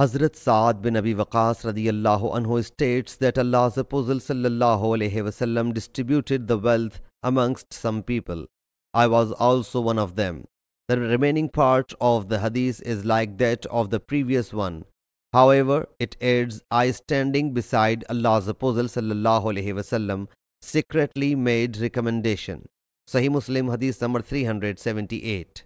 Hazrat Saad bin Abi Waqas radiyallahu anhu states that Allah's Apostle sallallahu alaihi wasallam distributed the wealth amongst some people. I was also one of them. The remaining part of the hadith is like that of the previous one. However, it adds I standing beside Allah's Apostle sallallahu alaihi wasallam secretly made recommendation. Sahih Muslim hadith number 378.